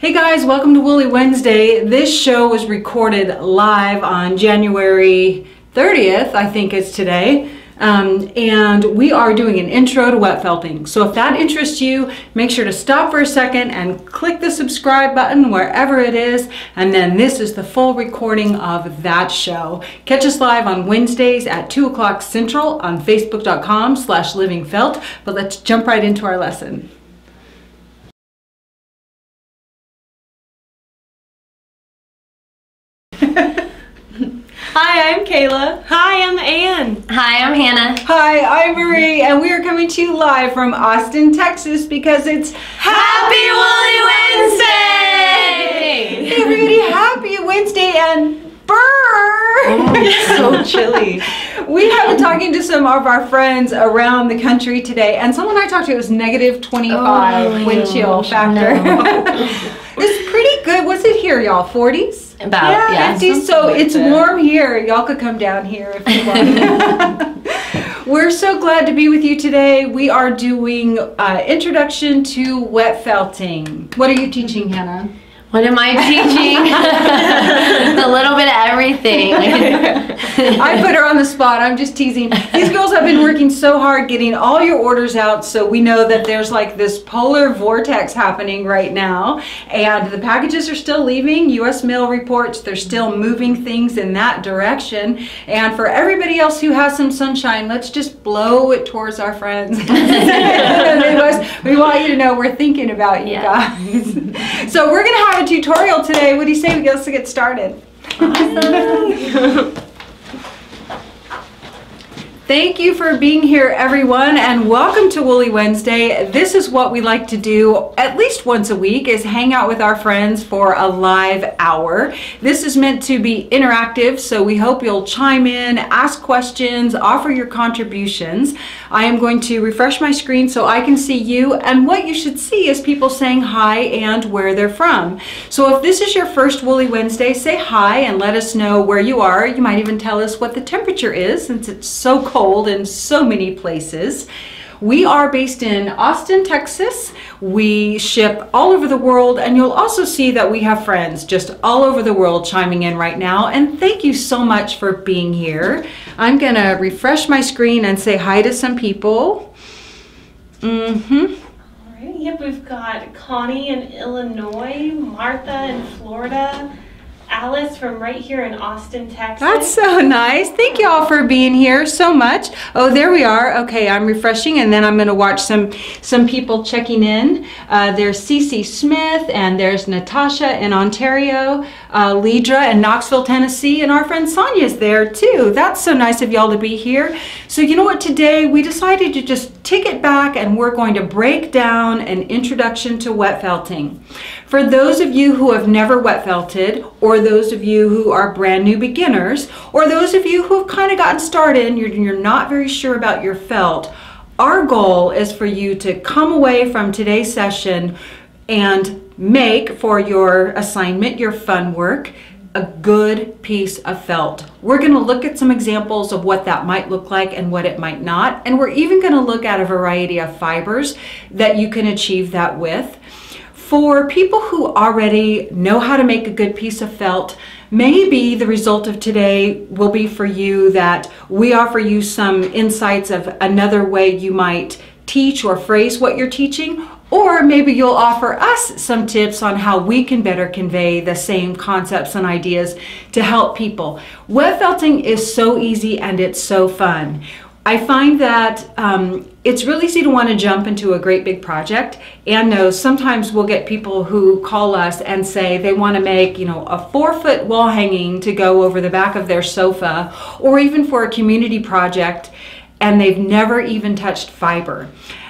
Hey guys, welcome to Woolly Wednesday. This show was recorded live on January 30th, I think it's today. Um, and we are doing an intro to wet felting. So if that interests you, make sure to stop for a second and click the subscribe button wherever it is. And then this is the full recording of that show. Catch us live on Wednesdays at 2 o'clock Central on facebook.com slash livingfelt. But let's jump right into our lesson. Hi, I'm Kayla. Hi, I'm Ann. Hi, I'm Hannah. Hi, I'm Marie, and we are coming to you live from Austin, Texas because it's Happy Woolly Wednesday! Hey everybody, happy Wednesday and burr! Oh, it's so chilly. We have been talking to some of our friends around the country today, and someone I talked to it was negative 25 Oh, wind chill factor. it's pretty good. What's it here, y'all? 40s? About, yeah. 50s. So like it's that. warm here. Y'all could come down here if you want. We're so glad to be with you today. We are doing uh, introduction to wet felting. What are you teaching, Hannah? What am I teaching? a little bit of everything. I put her on the spot. I'm just teasing. These girls have been working so hard getting all your orders out, so we know that there's like this polar vortex happening right now, and the packages are still leaving. U.S. mail reports they're still moving things in that direction. And for everybody else who has some sunshine, let's just blow it towards our friends. in the Midwest. we want you to know we're thinking about you Yeah. guys. so we're gonna have a tutorial today. What do you say we get, to get started? Thank you for being here, everyone, and welcome to Woolly Wednesday. This is what we like to do at least once a week is hang out with our friends for a live hour. This is meant to be interactive, so we hope you'll chime in, ask questions, offer your contributions. I am going to refresh my screen so I can see you, and what you should see is people saying hi and where they're from. So if this is your first Woolly Wednesday, say hi and let us know where you are. You might even tell us what the temperature is since it's so cold in so many places. We are based in Austin, Texas. We ship all over the world, and you'll also see that we have friends just all over the world chiming in right now. And thank you so much for being here. I'm gonna refresh my screen and say hi to some people. Mm-hmm. All right. Yep, we've got Connie in Illinois, Martha in Florida, Alice from right here in Austin, Texas. That's so nice. Thank you all for being here so much. Oh, there we are. Okay, I'm refreshing, and then I'm going to watch some some people checking in. Uh, there's Cece Smith, and there's Natasha in Ontario, uh, Lidra in Knoxville, Tennessee, and our friend Sonia's there too. That's so nice of y'all to be here. So you know what? Today we decided to just take it back, and we're going to break down an introduction to wet felting. For those of you who have never wet felted, or those of you who are brand new beginners, or those of you who have kind of gotten started and you're, you're not very sure about your felt, our goal is for you to come away from today's session and make for your assignment, your fun work, a good piece of felt. We're going to look at some examples of what that might look like and what it might not. And we're even going to look at a variety of fibers that you can achieve that with. For people who already know how to make a good piece of felt, maybe the result of today will be for you that we offer you some insights of another way you might teach or phrase what you're teaching, or maybe you'll offer us some tips on how we can better convey the same concepts and ideas to help people. Wet felting is so easy and it's so fun. I find that um, it's really easy to want to jump into a great big project and know sometimes we'll get people who call us and say they want to make you know a four foot wall hanging to go over the back of their sofa or even for a community project and they've never even touched fiber.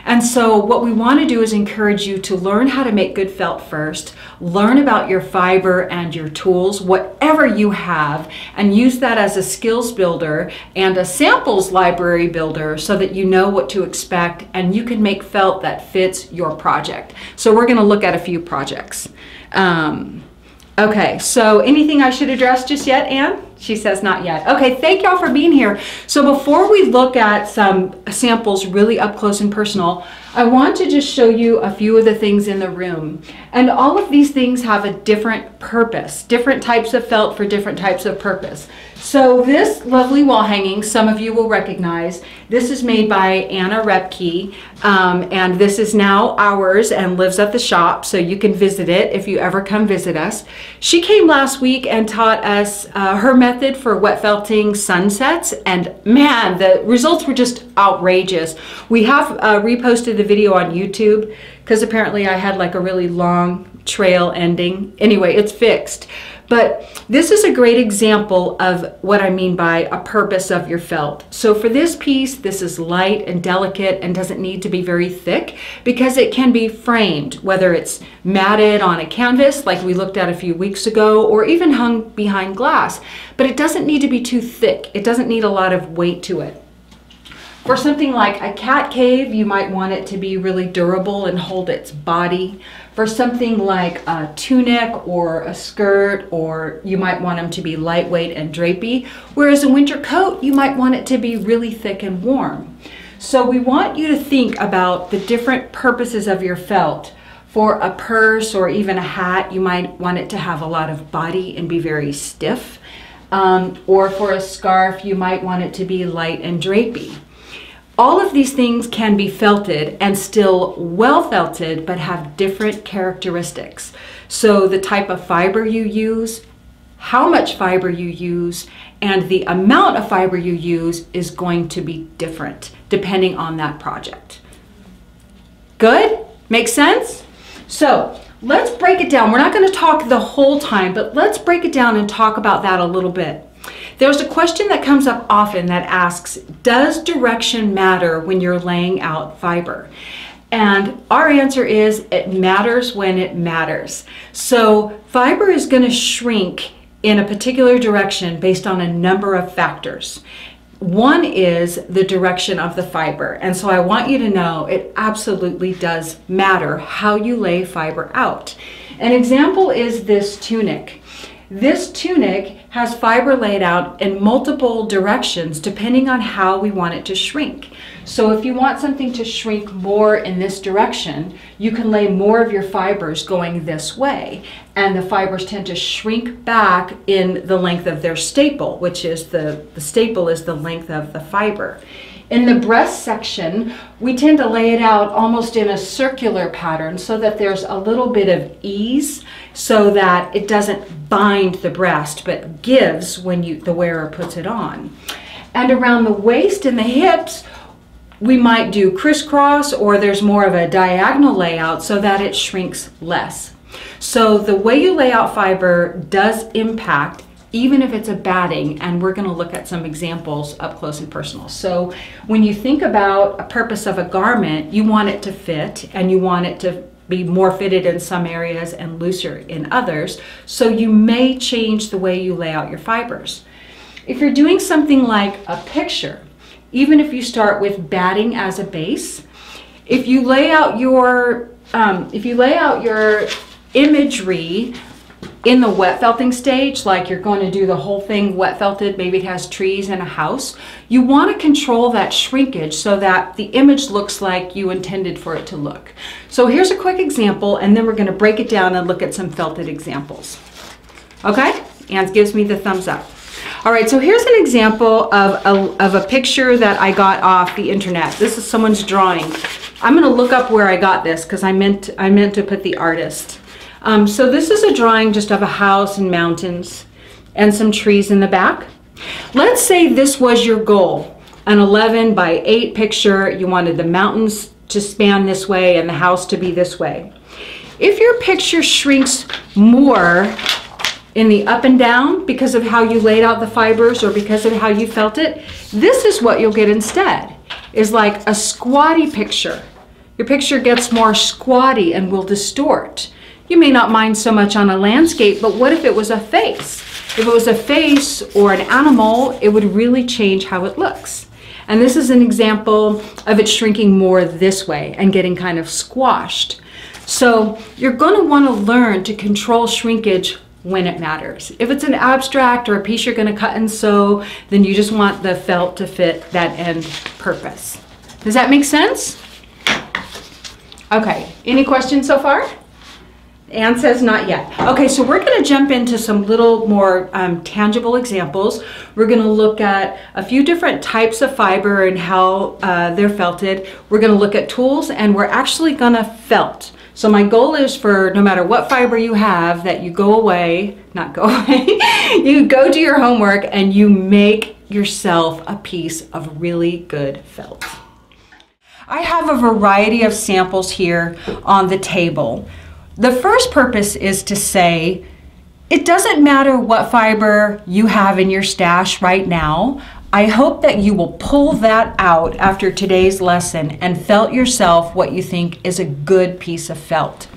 And so, what we want to do is encourage you to learn how to make good felt first, learn about your fiber and your tools, whatever you have, and use that as a skills builder and a samples library builder so that you know what to expect and you can make felt that fits your project. So, we're going to look at a few projects. Um, okay, so anything I should address just yet, Anne? She says not yet. Okay, thank y'all for being here. So before we look at some samples really up close and personal, I want to just show you a few of the things in the room. And all of these things have a different purpose, different types of felt for different types of purpose. So this lovely wall hanging, some of you will recognize, this is made by Anna Repke, um, and this is now ours and lives at the shop, so you can visit it if you ever come visit us. She came last week and taught us uh, her method for wet felting sunsets, and man, the results were just outrageous. We have uh, reposted the video on YouTube because apparently I had like a really long trail ending. Anyway, it's fixed. But this is a great example of what I mean by a purpose of your felt. So for this piece, this is light and delicate and doesn't need to be very thick because it can be framed, whether it's matted on a canvas like we looked at a few weeks ago or even hung behind glass. But it doesn't need to be too thick. It doesn't need a lot of weight to it. For something like a cat cave, you might want it to be really durable and hold its body. For something like a tunic or a skirt, or you might want them to be lightweight and drapey. Whereas a winter coat, you might want it to be really thick and warm. So we want you to think about the different purposes of your felt. For a purse or even a hat, you might want it to have a lot of body and be very stiff. Um, or for a scarf, you might want it to be light and drapey. All of these things can be felted and still well felted, but have different characteristics. So the type of fiber you use, how much fiber you use, and the amount of fiber you use is going to be different depending on that project. Good? Makes sense? So let's break it down. We're not gonna talk the whole time, but let's break it down and talk about that a little bit. There's a question that comes up often that asks, does direction matter when you're laying out fiber? And our answer is it matters when it matters. So fiber is going to shrink in a particular direction based on a number of factors. One is the direction of the fiber. And so I want you to know it absolutely does matter how you lay fiber out. An example is this tunic. This tunic has fiber laid out in multiple directions depending on how we want it to shrink. So if you want something to shrink more in this direction, you can lay more of your fibers going this way. And the fibers tend to shrink back in the length of their staple, which is the, the staple is the length of the fiber. In the breast section, we tend to lay it out almost in a circular pattern so that there's a little bit of ease so that it doesn't bind the breast but gives when you the wearer puts it on. And around the waist and the hips, we might do crisscross or there's more of a diagonal layout so that it shrinks less. So the way you lay out fiber does impact even if it's a batting, and we're going to look at some examples up close and personal. So when you think about a purpose of a garment, you want it to fit and you want it to be more fitted in some areas and looser in others. So you may change the way you lay out your fibers. If you're doing something like a picture, even if you start with batting as a base, if you lay out your um, if you lay out your imagery in the wet felting stage, like you're going to do the whole thing wet felted, maybe it has trees and a house, you want to control that shrinkage so that the image looks like you intended for it to look. So here's a quick example, and then we're going to break it down and look at some felted examples. Okay? Anne gives me the thumbs up. All right, so here's an example of a, of a picture that I got off the internet. This is someone's drawing. I'm going to look up where I got this because I meant I meant to put the artist. Um, so this is a drawing just of a house and mountains and some trees in the back. Let's say this was your goal, an 11 by 8 picture. You wanted the mountains to span this way and the house to be this way. If your picture shrinks more in the up and down because of how you laid out the fibers or because of how you felt it, this is what you'll get instead, is like a squatty picture. Your picture gets more squatty and will distort. You may not mind so much on a landscape, but what if it was a face? If it was a face or an animal, it would really change how it looks. And this is an example of it shrinking more this way and getting kind of squashed. So you're going to want to learn to control shrinkage when it matters. If it's an abstract or a piece you're going to cut and sew, then you just want the felt to fit that end purpose. Does that make sense? Okay, any questions so far? Anne says not yet. Okay, so we're going to jump into some little more um, tangible examples. We're going to look at a few different types of fiber and how uh, they're felted. We're going to look at tools and we're actually going to felt. So my goal is for no matter what fiber you have that you go away, not go away, you go do your homework and you make yourself a piece of really good felt. I have a variety of samples here on the table. The first purpose is to say, it doesn't matter what fiber you have in your stash right now. I hope that you will pull that out after today's lesson and felt yourself what you think is a good piece of felt.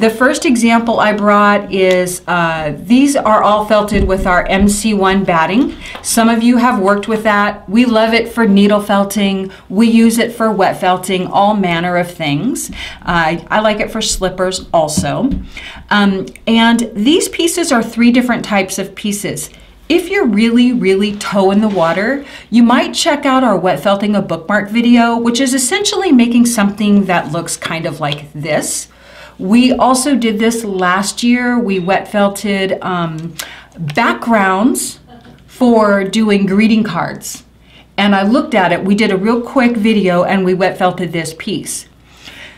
The first example I brought is uh, these are all felted with our MC1 batting. Some of you have worked with that. We love it for needle felting. We use it for wet felting, all manner of things. Uh, I like it for slippers also. Um, and these pieces are three different types of pieces. If you're really, really toe in the water, you might check out our wet felting a bookmark video, which is essentially making something that looks kind of like this. We also did this last year. We wet felted um, backgrounds for doing greeting cards. And I looked at it, we did a real quick video and we wet felted this piece.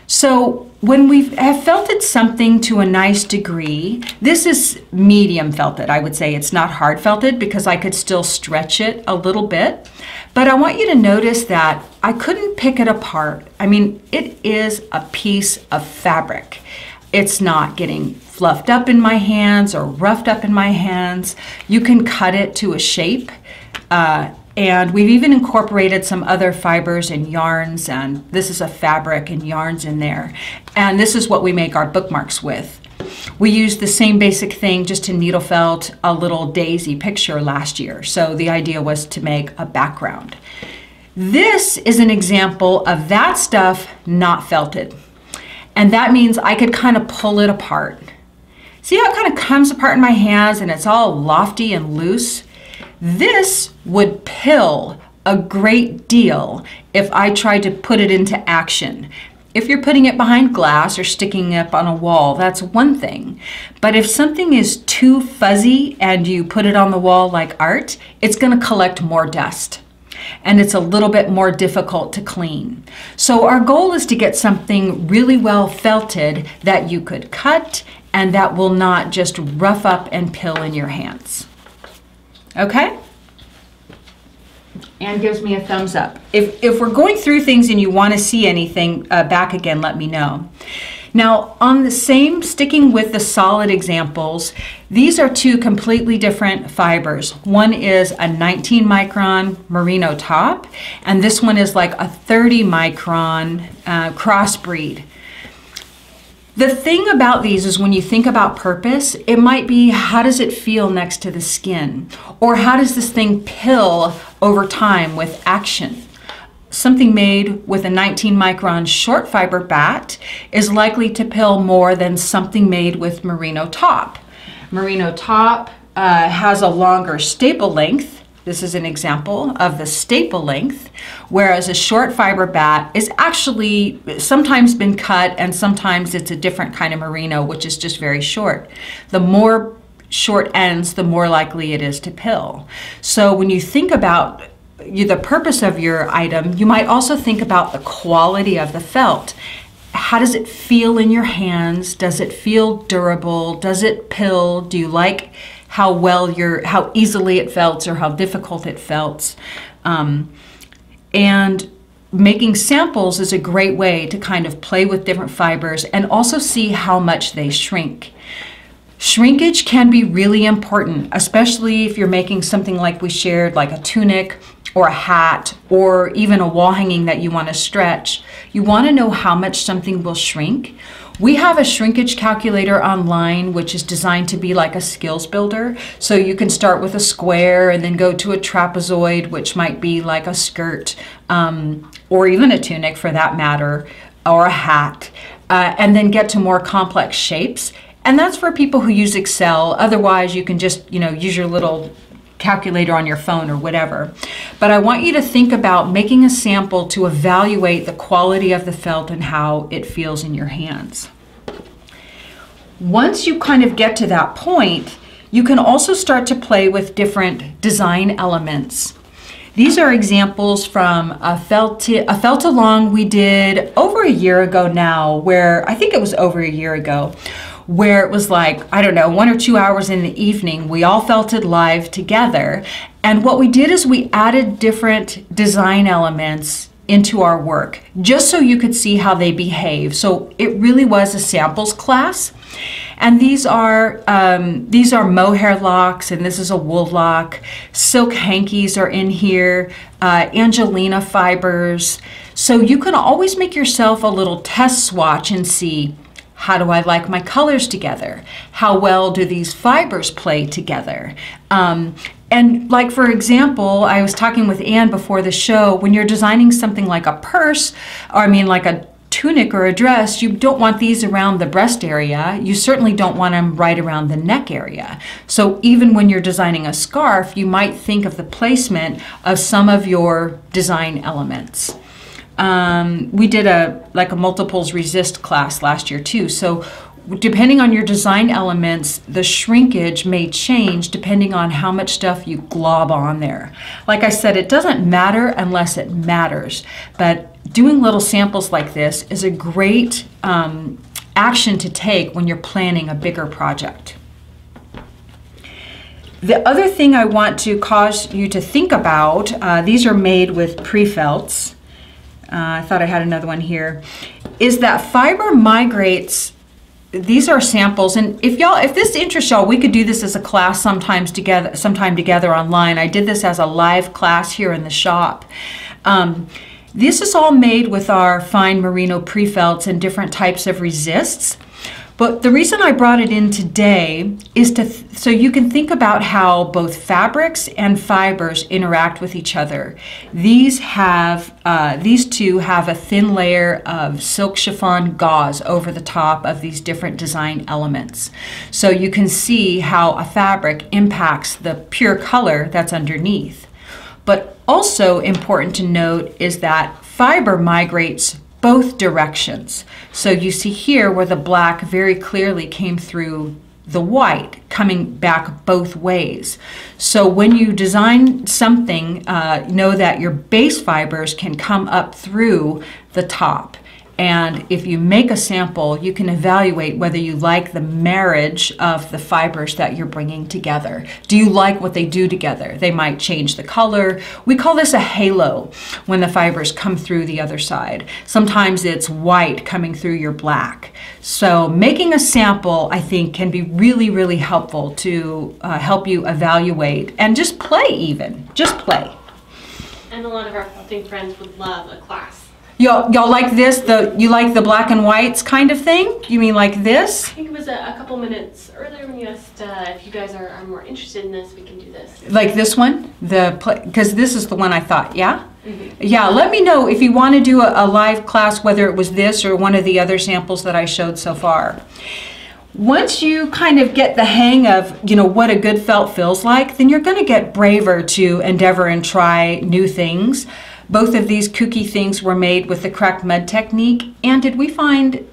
So when we have felted something to a nice degree, this is medium felted, I would say. It's not hard felted because I could still stretch it a little bit. But I want you to notice that I couldn't pick it apart. I mean, it is a piece of fabric. It's not getting fluffed up in my hands or roughed up in my hands. You can cut it to a shape. Uh, and we've even incorporated some other fibers and yarns, and this is a fabric and yarns in there. And this is what we make our bookmarks with. We used the same basic thing just to needle felt a little daisy picture last year. So the idea was to make a background. This is an example of that stuff not felted. And that means I could kind of pull it apart. See how it kind of comes apart in my hands and it's all lofty and loose? This would pill a great deal if I tried to put it into action. If you're putting it behind glass or sticking it up on a wall, that's one thing. But if something is too fuzzy and you put it on the wall like art, it's going to collect more dust and it's a little bit more difficult to clean. So our goal is to get something really well felted that you could cut and that will not just rough up and pill in your hands. Okay? Anne gives me a thumbs up. If, if we're going through things and you want to see anything uh, back again, let me know. Now, on the same, sticking with the solid examples, these are two completely different fibers. One is a 19 micron merino top, and this one is like a 30 micron uh, crossbreed. The thing about these is when you think about purpose, it might be how does it feel next to the skin? Or how does this thing pill over time with action? Something made with a 19 micron short fiber bat is likely to pill more than something made with merino top. Merino top uh, has a longer staple length this is an example of the staple length, whereas a short fiber bat is actually sometimes been cut and sometimes it's a different kind of merino, which is just very short. The more short ends, the more likely it is to pill. So when you think about the purpose of your item, you might also think about the quality of the felt. How does it feel in your hands? Does it feel durable? Does it pill? Do you like how well you're, how easily it felt or how difficult it felt. Um, and making samples is a great way to kind of play with different fibers and also see how much they shrink. Shrinkage can be really important, especially if you're making something like we shared, like a tunic or a hat or even a wall hanging that you want to stretch. You want to know how much something will shrink we have a shrinkage calculator online, which is designed to be like a skills builder. So you can start with a square and then go to a trapezoid, which might be like a skirt um, or even a tunic for that matter, or a hat, uh, and then get to more complex shapes. And that's for people who use Excel. Otherwise, you can just, you know, use your little calculator on your phone or whatever. But I want you to think about making a sample to evaluate the quality of the felt and how it feels in your hands. Once you kind of get to that point, you can also start to play with different design elements. These are examples from a felt a felt along we did over a year ago now, where I think it was over a year ago, where it was like, I don't know, one or two hours in the evening, we all felt it live together. And what we did is we added different design elements into our work just so you could see how they behave. So it really was a samples class. And these are um, these are mohair locks, and this is a wool lock. Silk hankies are in here. Uh, Angelina fibers. So you can always make yourself a little test swatch and see how do I like my colors together? How well do these fibers play together? Um, and like for example, I was talking with Anne before the show, when you're designing something like a purse, or I mean like a tunic or a dress, you don't want these around the breast area. You certainly don't want them right around the neck area. So even when you're designing a scarf, you might think of the placement of some of your design elements. Um, we did a like a multiples resist class last year too. So depending on your design elements, the shrinkage may change depending on how much stuff you glob on there. Like I said, it doesn't matter unless it matters. But doing little samples like this is a great um, action to take when you're planning a bigger project. The other thing I want to cause you to think about, uh, these are made with pre-felts. Uh, I thought I had another one here, is that fiber migrates these are samples and if y'all if this interests y'all we could do this as a class sometimes together sometime together online. I did this as a live class here in the shop. Um, this is all made with our fine merino pre-felts and different types of resists but the reason I brought it in today is to so you can think about how both fabrics and fibers interact with each other. These have uh, these two have a thin layer of silk chiffon gauze over the top of these different design elements. So you can see how a fabric impacts the pure color that's underneath. But also important to note is that fiber migrates both directions. So you see here where the black very clearly came through the white coming back both ways. So when you design something, uh, know that your base fibers can come up through the top. And if you make a sample, you can evaluate whether you like the marriage of the fibers that you're bringing together. Do you like what they do together? They might change the color. We call this a halo when the fibers come through the other side. Sometimes it's white coming through your black. So making a sample, I think, can be really, really helpful to uh, help you evaluate and just play even. Just play. And a lot of our felting friends would love a class Y'all, y'all like this? The you like the black and whites kind of thing? You mean like this? I think it was a, a couple minutes earlier when you asked uh, if you guys are, are more interested in this, we can do this. Like this one? The because this is the one I thought. Yeah. Mm-hmm. Yeah. Let me know if you want to do a, a live class, whether it was this or one of the other samples that I showed so far once you kind of get the hang of you know what a good felt feels like then you're going to get braver to endeavor and try new things both of these kooky things were made with the cracked mud technique. And did we find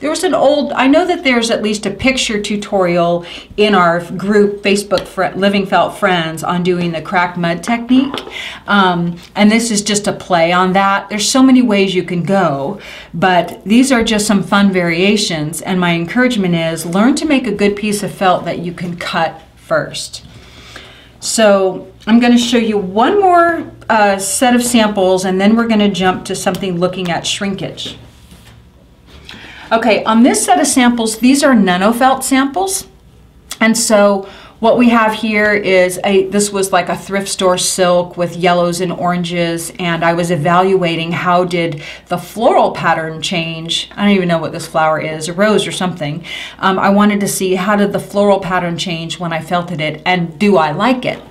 there was an old, I know that there's at least a picture tutorial in our group, Facebook Living Felt Friends, on doing the cracked mud technique. Um, and this is just a play on that. There's so many ways you can go, but these are just some fun variations. And my encouragement is learn to make a good piece of felt that you can cut first. So I'm going to show you one more uh, set of samples and then we're going to jump to something looking at shrinkage. Okay, on this set of samples, these are nuno felt samples. And so what we have here is a this was like a thrift store silk with yellows and oranges and I was evaluating how did the floral pattern change I don't even know what this flower is a rose or something um, I wanted to see how did the floral pattern change when I felted it and do I like it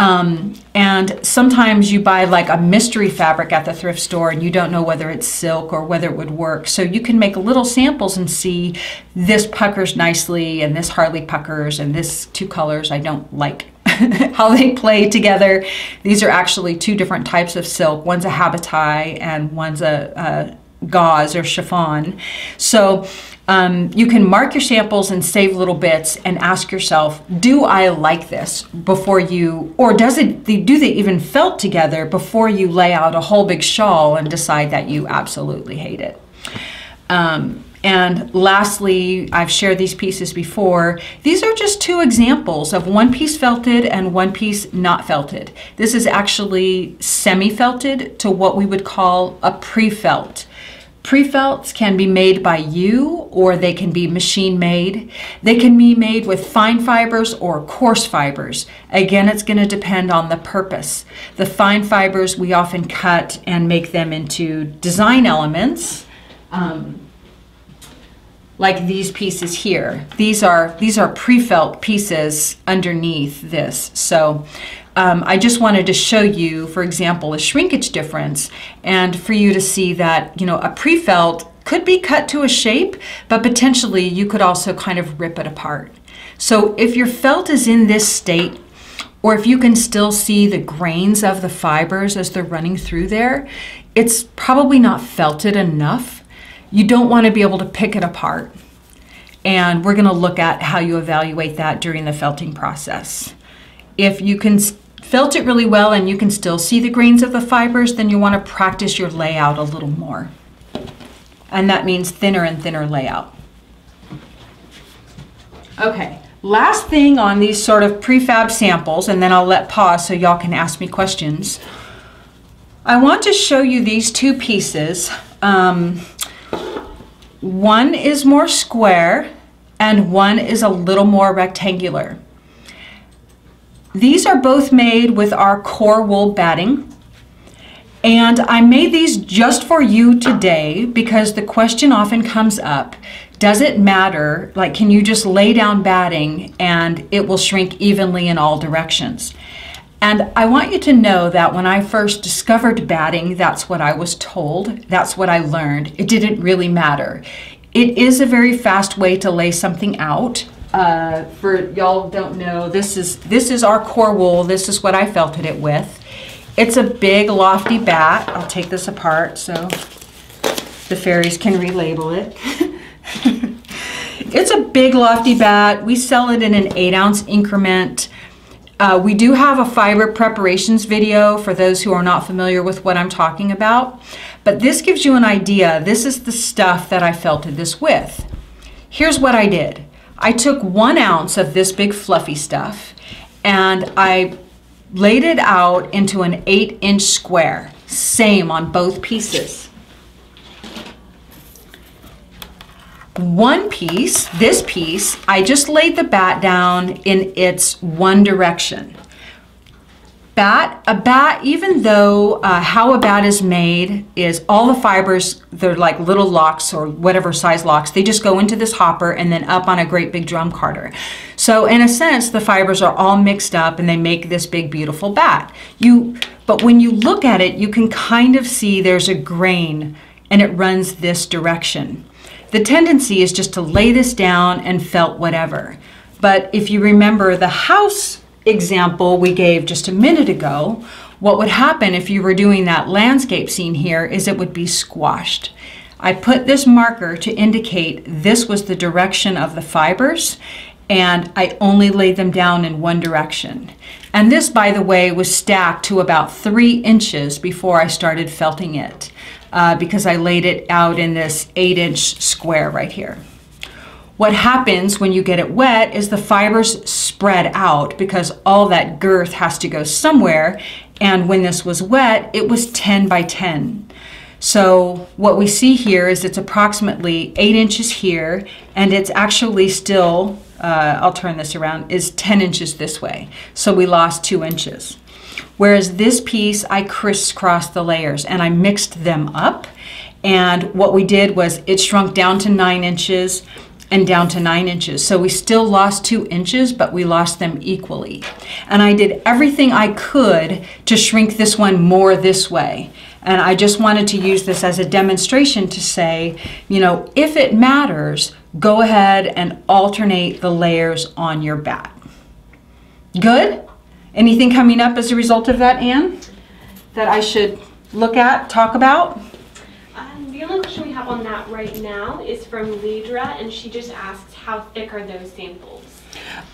Um, and sometimes you buy like a mystery fabric at the thrift store and you don't know whether it's silk or whether it would work. So you can make little samples and see this puckers nicely and this hardly puckers and this two colors I don't like how they play together. These are actually two different types of silk. One's a habotai and one's a, a gauze or chiffon. So um, you can mark your samples and save little bits and ask yourself, do I like this before you, or does it, do they even felt together before you lay out a whole big shawl and decide that you absolutely hate it? Um, and lastly, I've shared these pieces before. These are just two examples of one piece felted and one piece not felted. This is actually semi-felted to what we would call a pre-felt. Pre-felts can be made by you or they can be machine made. They can be made with fine fibers or coarse fibers. Again, it's going to depend on the purpose. The fine fibers we often cut and make them into design elements. Um, like these pieces here. These are these are pre-felt pieces underneath this. So um, I just wanted to show you, for example, a shrinkage difference and for you to see that, you know, a pre-felt could be cut to a shape, but potentially you could also kind of rip it apart. So if your felt is in this state, or if you can still see the grains of the fibers as they're running through there, it's probably not felted enough. You don't want to be able to pick it apart. And we're going to look at how you evaluate that during the felting process. If you can felt it really well and you can still see the grains of the fibers, then you want to practice your layout a little more. And that means thinner and thinner layout. Okay, last thing on these sort of prefab samples, and then I'll let pause so y'all can ask me questions. I want to show you these two pieces. Um, one is more square and one is a little more rectangular. These are both made with our core wool batting. And I made these just for you today because the question often comes up, does it matter? Like, can you just lay down batting and it will shrink evenly in all directions? And I want you to know that when I first discovered batting, that's what I was told. That's what I learned. It didn't really matter. It is a very fast way to lay something out. Uh, for y'all don't know, this is this is our core wool. This is what I felted it with. It's a big lofty bat. I'll take this apart so the fairies can relabel it. it's a big lofty bat. We sell it in an eight ounce increment. Uh, we do have a fiber preparations video for those who are not familiar with what I'm talking about. But this gives you an idea. This is the stuff that I felted this with. Here's what I did. I took one ounce of this big fluffy stuff and I laid it out into an eight inch square. Same on both pieces. One piece, this piece, I just laid the bat down in its one direction bat, a bat, even though uh, how a bat is made is all the fibers, they're like little locks or whatever size locks, they just go into this hopper and then up on a great big drum carder. So in a sense, the fibers are all mixed up and they make this big beautiful bat. You, but when you look at it, you can kind of see there's a grain and it runs this direction. The tendency is just to lay this down and felt whatever. But if you remember the house example we gave just a minute ago, what would happen if you were doing that landscape scene here is it would be squashed. I put this marker to indicate this was the direction of the fibers and I only laid them down in one direction. And this, by the way, was stacked to about three inches before I started felting it uh, because I laid it out in this eight inch square right here. What happens when you get it wet is the fibers spread out because all that girth has to go somewhere. And when this was wet, it was 10 by 10. So what we see here is it's approximately eight inches here, and it's actually still, uh, I'll turn this around, is 10 inches this way. So we lost two inches. Whereas this piece, I crisscrossed the layers and I mixed them up. And what we did was it shrunk down to nine inches and down to nine inches. So we still lost two inches, but we lost them equally. And I did everything I could to shrink this one more this way. And I just wanted to use this as a demonstration to say, you know, if it matters, go ahead and alternate the layers on your bat. Good? Anything coming up as a result of that, Anne? That I should look at, talk about? Um, on that right now is from Lidra, and she just asks how thick are those samples?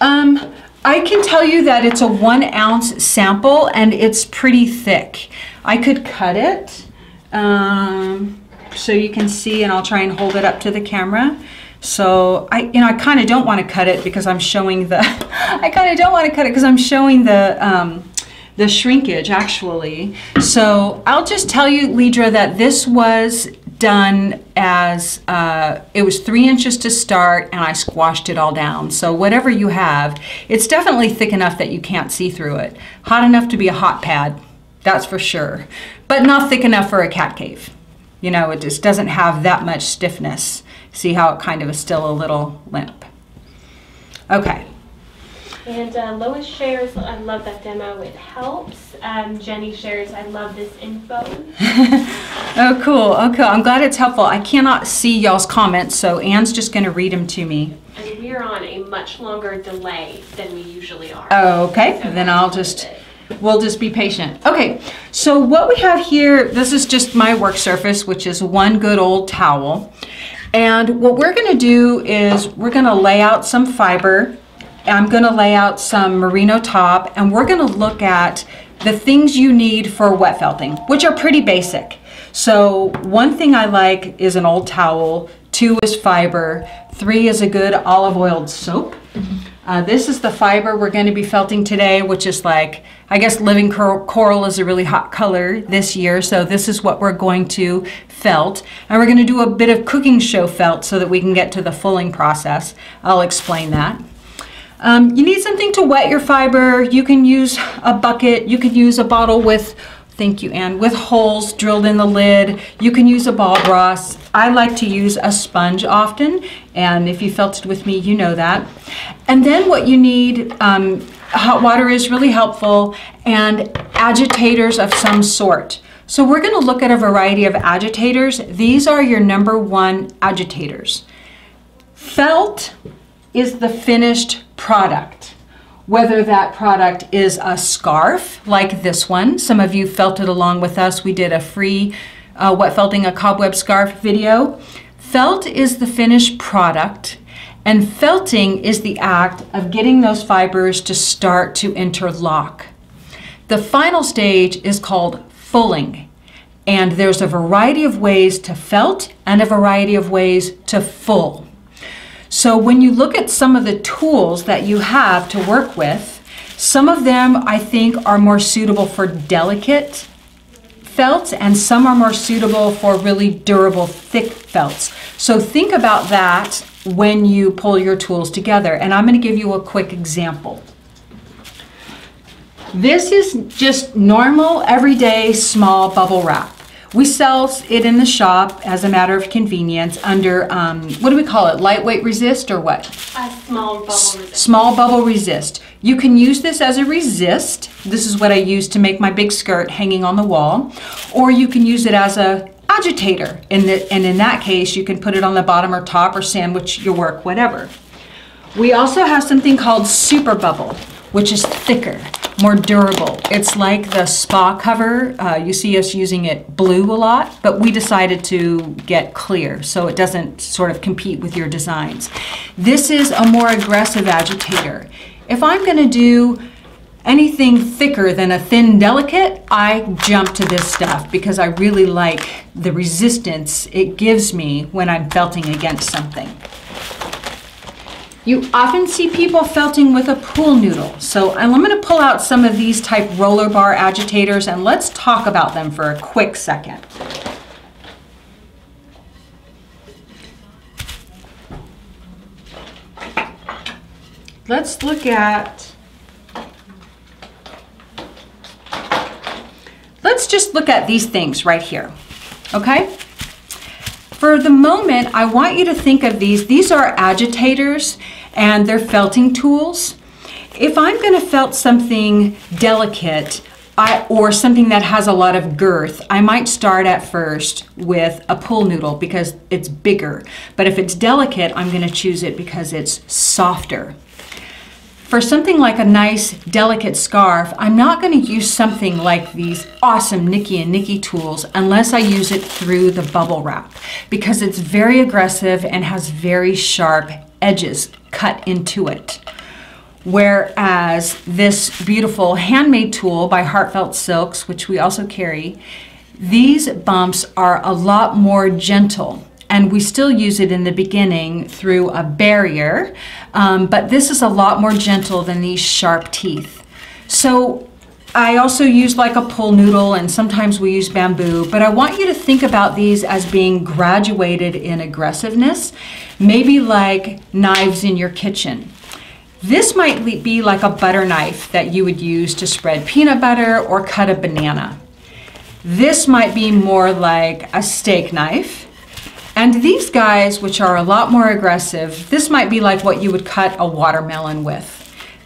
Um, I can tell you that it's a one ounce sample and it's pretty thick. I could cut it um, so you can see, and I'll try and hold it up to the camera. So I, you know, I kind of don't want to cut it because I'm showing the. I kind of don't want to cut it because I'm showing the um, the shrinkage actually. So I'll just tell you, Lidra, that this was done as uh, it was three inches to start and I squashed it all down. So whatever you have, it's definitely thick enough that you can't see through it. Hot enough to be a hot pad, that's for sure. But not thick enough for a cat cave. You know, it just doesn't have that much stiffness. See how it kind of is still a little limp. Okay. And uh, Lois shares, I love that demo, it helps. Um, Jenny shares, I love this info. oh, cool. Okay, I'm glad it's helpful. I cannot see y'all's comments, so Anne's just going to read them to me. And we're on a much longer delay than we usually are. Oh, okay. So then I'll just, we'll just be patient. Okay, so what we have here, this is just my work surface, which is one good old towel. And what we're going to do is we're going to lay out some fiber I'm going to lay out some merino top and we're going to look at the things you need for wet felting, which are pretty basic. So one thing I like is an old towel, two is fiber, three is a good olive oiled soap. Uh, this is the fiber we're going to be felting today, which is like, I guess living cor coral is a really hot color this year, so this is what we're going to felt. And we're going to do a bit of cooking show felt so that we can get to the fulling process. I'll explain that. Um, you need something to wet your fiber. You can use a bucket. You can use a bottle with, thank you, Anne, with holes drilled in the lid. You can use a ball brause. I like to use a sponge often, and if you felted with me, you know that. And then what you need, um, hot water is really helpful, and agitators of some sort. So we're going to look at a variety of agitators. These are your number one agitators. Felt is the finished product. Whether that product is a scarf like this one, some of you felt it along with us. We did a free uh, wet felting a cobweb scarf video. Felt is the finished product, and felting is the act of getting those fibers to start to interlock. The final stage is called fulling, and there's a variety of ways to felt and a variety of ways to full. So when you look at some of the tools that you have to work with, some of them I think are more suitable for delicate felts and some are more suitable for really durable thick felts. So think about that when you pull your tools together. And I'm going to give you a quick example. This is just normal, everyday, small bubble wrap. We sell it in the shop as a matter of convenience under, um, what do we call it, lightweight resist or what? A small bubble resist. Small bubble resist. You can use this as a resist. This is what I use to make my big skirt hanging on the wall. Or you can use it as a agitator. And, the, and in that case, you can put it on the bottom or top or sandwich your work, whatever. We also have something called super bubble, which is thicker more durable. It's like the spa cover. Uh, you see us using it blue a lot, but we decided to get clear so it doesn't sort of compete with your designs. This is a more aggressive agitator. If I'm going to do anything thicker than a thin delicate, I jump to this stuff because I really like the resistance it gives me when I'm felting against something. You often see people felting with a pool noodle. So I'm going to pull out some of these type roller bar agitators and let's talk about them for a quick second. Let's look at, let's just look at these things right here, okay? For the moment, I want you to think of these. These are agitators and they're felting tools. If I'm going to felt something delicate, I, or something that has a lot of girth, I might start at first with a pool noodle because it's bigger. But if it's delicate, I'm going to choose it because it's softer. For something like a nice, delicate scarf, I'm not going to use something like these awesome Nikki and Nikki tools unless I use it through the bubble wrap because it's very aggressive and has very sharp edges cut into it. Whereas this beautiful handmade tool by Heartfelt Silks, which we also carry, these bumps are a lot more gentle and we still use it in the beginning through a barrier, um, but this is a lot more gentle than these sharp teeth. So I also use like a pool noodle and sometimes we use bamboo, but I want you to think about these as being graduated in aggressiveness, maybe like knives in your kitchen. This might be like a butter knife that you would use to spread peanut butter or cut a banana. This might be more like a steak knife. And these guys, which are a lot more aggressive, this might be like what you would cut a watermelon with.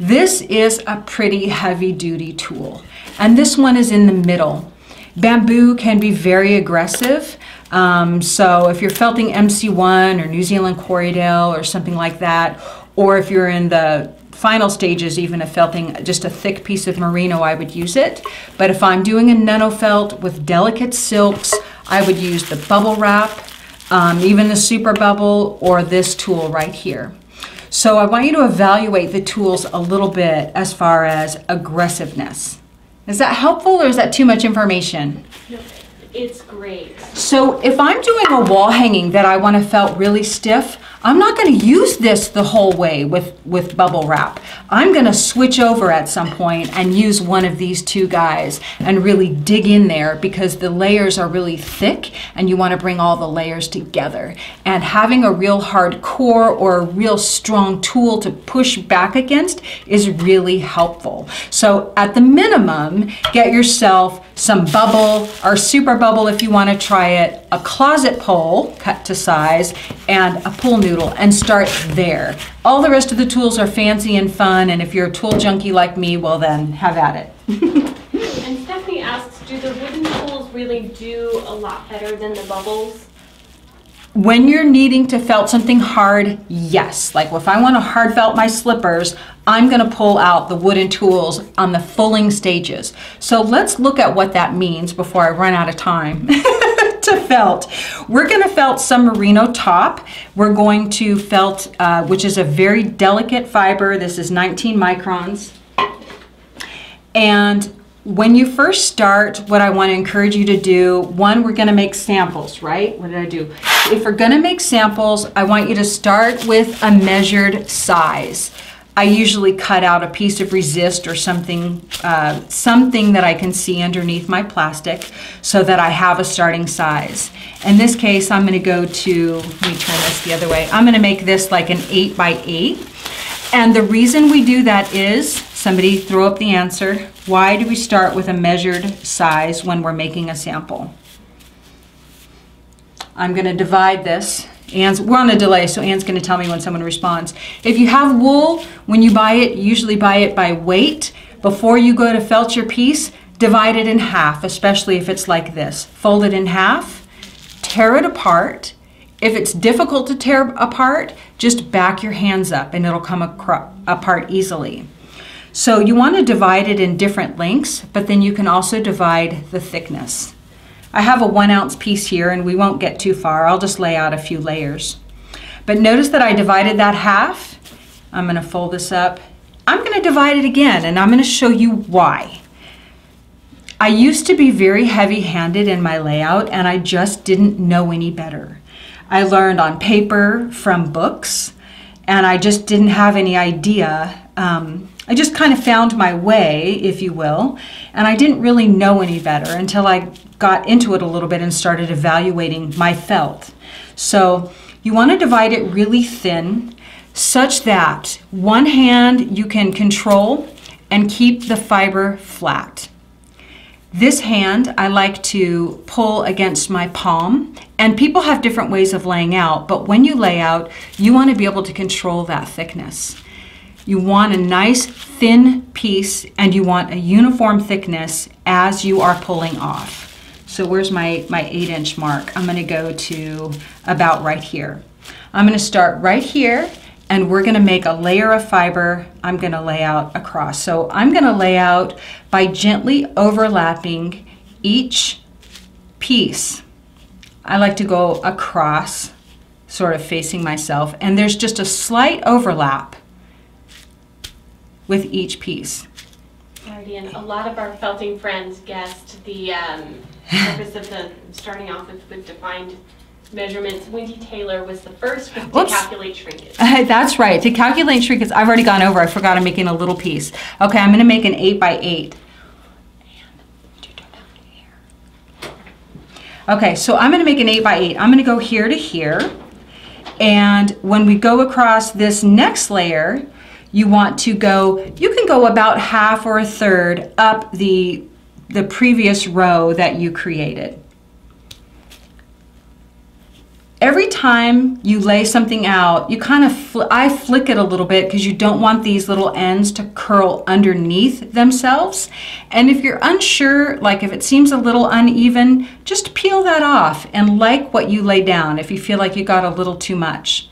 This is a pretty heavy duty tool. And this one is in the middle. Bamboo can be very aggressive. Um, so if you're felting MC1 or New Zealand Corriedale or something like that, or if you're in the final stages even of felting just a thick piece of merino, I would use it. But if I'm doing a nuno felt with delicate silks, I would use the bubble wrap, um, even the super bubble, or this tool right here. So I want you to evaluate the tools a little bit as far as aggressiveness. Is that helpful or is that too much information? It's great. So if I'm doing a wall hanging that I want to felt really stiff, I'm not going to use this the whole way with, with bubble wrap. I'm going to switch over at some point and use one of these two guys and really dig in there because the layers are really thick and you want to bring all the layers together. And having a real hard core or a real strong tool to push back against is really helpful. So at the minimum, get yourself some bubble or super bubble if you want to try it, a closet pole cut to size, and a pool noodle and start there. All the rest of the tools are fancy and fun, and if you're a tool junkie like me, well then, have at it. and Stephanie asks, do the wooden tools really do a lot better than the bubbles? When you're needing to felt something hard, yes. Like if I want to hard felt my slippers, I'm going to pull out the wooden tools on the fulling stages. So let's look at what that means before I run out of time. to felt. We're going to felt some merino top. We're going to felt, uh, which is a very delicate fiber. This is 19 microns. And when you first start, what I want to encourage you to do, one, we're going to make samples, right? What did I do? If we're going to make samples, I want you to start with a measured size. I usually cut out a piece of resist or something, uh, something that I can see underneath my plastic so that I have a starting size. In this case, I'm gonna go to, let me turn this the other way. I'm gonna make this like an eight by eight. And the reason we do that is, somebody throw up the answer, why do we start with a measured size when we're making a sample? I'm gonna divide this Anne's, we're on a delay, so Anne's going to tell me when someone responds. If you have wool, when you buy it, usually buy it by weight. Before you go to felt your piece, divide it in half, especially if it's like this. Fold it in half, tear it apart. If it's difficult to tear apart, just back your hands up and it'll come apart easily. So you want to divide it in different lengths, but then you can also divide the thickness. I have a one ounce piece here and we won't get too far. I'll just lay out a few layers. But notice that I divided that half. I'm gonna fold this up. I'm gonna divide it again and I'm gonna show you why. I used to be very heavy handed in my layout and I just didn't know any better. I learned on paper from books and I just didn't have any idea um, I just kind of found my way, if you will, and I didn't really know any better until I got into it a little bit and started evaluating my felt. So you want to divide it really thin such that one hand you can control and keep the fiber flat. This hand I like to pull against my palm, and people have different ways of laying out, but when you lay out, you want to be able to control that thickness. You want a nice thin piece and you want a uniform thickness as you are pulling off. So where's my, my eight inch mark? I'm gonna go to about right here. I'm gonna start right here and we're gonna make a layer of fiber I'm gonna lay out across. So I'm gonna lay out by gently overlapping each piece. I like to go across, sort of facing myself, and there's just a slight overlap with each piece. Alrighty, and a lot of our felting friends guessed the um, purpose of the starting off with, with defined measurements. Wendy Taylor was the first to Whoops. calculate shrinkage. That's right. To calculate shrinkage, I've already gone over. I forgot I'm making a little piece. Okay, I'm going to make an 8 by 8. Okay, so I'm going to make an 8 by 8. I'm going to go here to here. And when we go across this next layer, you want to go, you can go about half or a third up the, the previous row that you created. Every time you lay something out, you kind of, fl I flick it a little bit because you don't want these little ends to curl underneath themselves. And if you're unsure, like if it seems a little uneven, just peel that off and like what you lay down if you feel like you got a little too much.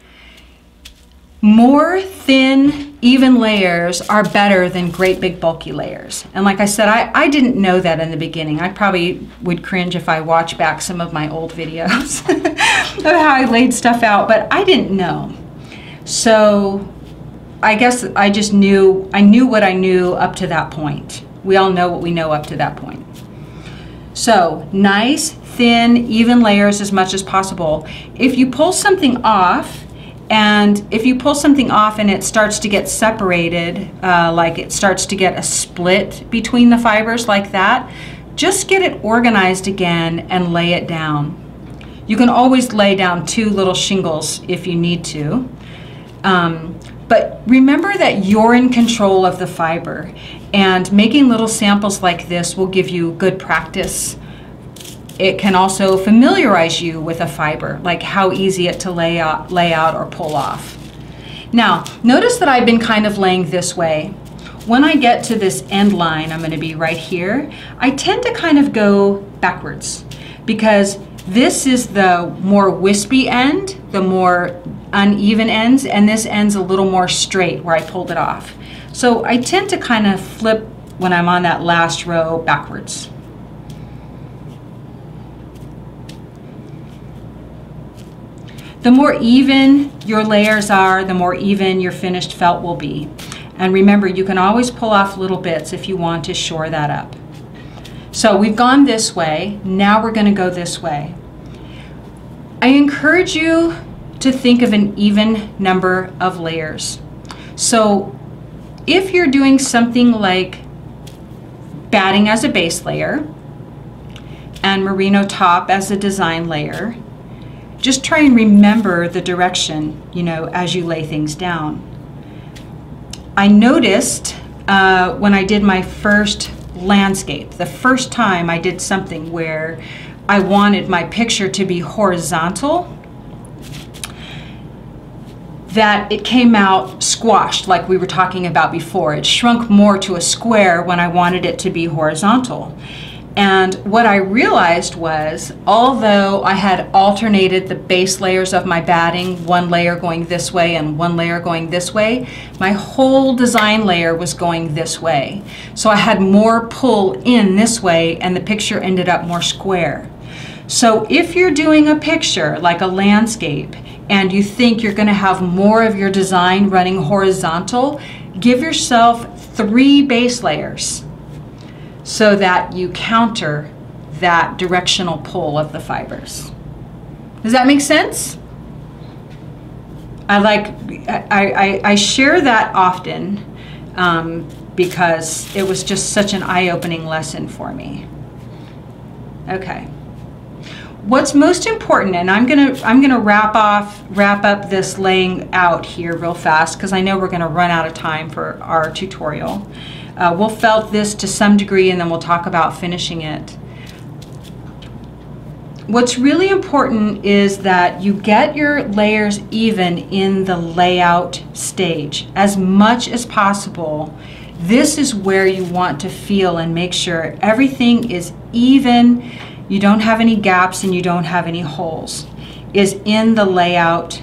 More thin, even layers are better than great big bulky layers. And like I said, I, I didn't know that in the beginning. I probably would cringe if I watch back some of my old videos of how I laid stuff out, but I didn't know. So I guess I just knew, I knew what I knew up to that point. We all know what we know up to that point. So nice, thin, even layers as much as possible. If you pull something off, and if you pull something off and it starts to get separated, uh, like it starts to get a split between the fibers like that, just get it organized again and lay it down. You can always lay down two little shingles if you need to. Um, but remember that you're in control of the fiber and making little samples like this will give you good practice it can also familiarize you with a fiber, like how easy it to lay out, lay out or pull off. Now, notice that I've been kind of laying this way. When I get to this end line, I'm going to be right here, I tend to kind of go backwards because this is the more wispy end, the more uneven ends, and this end's a little more straight where I pulled it off. So I tend to kind of flip when I'm on that last row backwards. The more even your layers are, the more even your finished felt will be. And remember, you can always pull off little bits if you want to shore that up. So we've gone this way, now we're gonna go this way. I encourage you to think of an even number of layers. So if you're doing something like batting as a base layer and merino top as a design layer, just try and remember the direction, you know, as you lay things down. I noticed uh, when I did my first landscape, the first time I did something where I wanted my picture to be horizontal, that it came out squashed like we were talking about before. It shrunk more to a square when I wanted it to be horizontal. And what I realized was, although I had alternated the base layers of my batting, one layer going this way and one layer going this way, my whole design layer was going this way. So I had more pull in this way and the picture ended up more square. So if you're doing a picture like a landscape and you think you're gonna have more of your design running horizontal, give yourself three base layers so that you counter that directional pull of the fibers. Does that make sense? I like, I, I, I share that often um, because it was just such an eye-opening lesson for me. Okay. what's most important, and I'm gonna I'm gonna wrap off wrap up this laying out here real fast because I know we're gonna run out of time for our tutorial. Uh, we'll felt this to some degree, and then we'll talk about finishing it. What's really important is that you get your layers even in the layout stage as much as possible. This is where you want to feel and make sure everything is even, you don't have any gaps and you don't have any holes, is in the layout,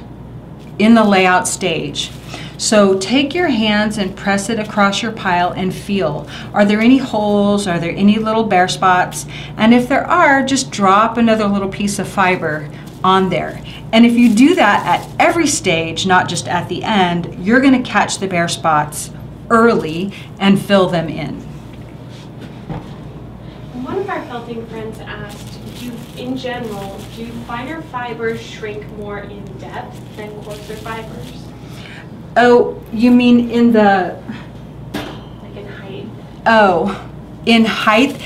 in the layout stage. So take your hands and press it across your pile and feel. Are there any holes? Are there any little bare spots? And if there are, just drop another little piece of fiber on there. And if you do that at every stage, not just at the end, you're gonna catch the bare spots early and fill them in. One of our felting friends asked, do, in general, do finer fibers shrink more in depth than coarser fibers? Oh, you mean in the, Like in height? oh, in height?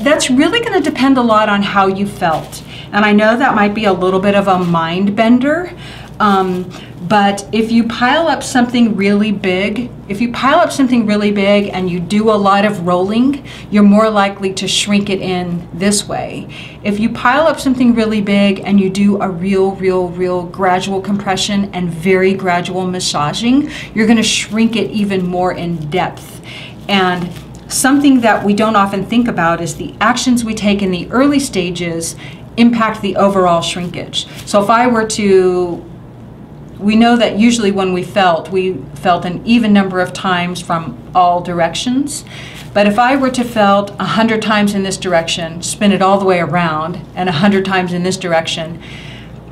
That's really going to depend a lot on how you felt. And I know that might be a little bit of a mind bender. Um, but if you pile up something really big, if you pile up something really big and you do a lot of rolling, you're more likely to shrink it in this way. If you pile up something really big and you do a real, real, real gradual compression and very gradual massaging, you're going to shrink it even more in depth. And something that we don't often think about is the actions we take in the early stages impact the overall shrinkage. So if I were to we know that usually when we felt, we felt an even number of times from all directions. But if I were to felt a hundred times in this direction, spin it all the way around, and a hundred times in this direction,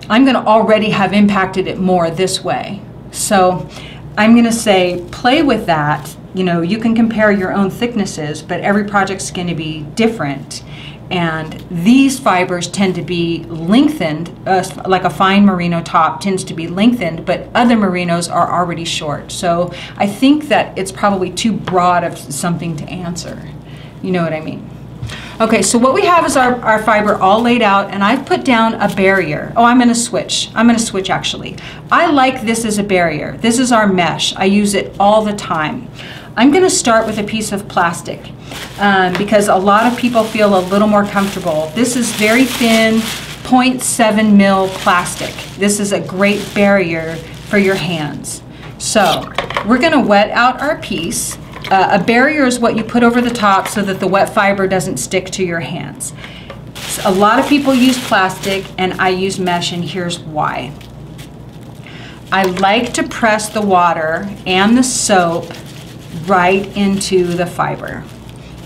I'm going to already have impacted it more this way. So I'm going to say play with that. You know, you can compare your own thicknesses, but every project's going to be different. And these fibers tend to be lengthened, uh, like a fine merino top tends to be lengthened, but other merinos are already short. So I think that it's probably too broad of something to answer. You know what I mean? Okay, so what we have is our, our fiber all laid out, and I've put down a barrier. Oh, I'm gonna switch. I'm gonna switch actually. I like this as a barrier. This is our mesh. I use it all the time. I'm gonna start with a piece of plastic um, because a lot of people feel a little more comfortable. This is very thin, 0.7 mil plastic. This is a great barrier for your hands. So we're gonna wet out our piece. Uh, a barrier is what you put over the top so that the wet fiber doesn't stick to your hands. A lot of people use plastic and I use mesh and here's why. I like to press the water and the soap right into the fiber.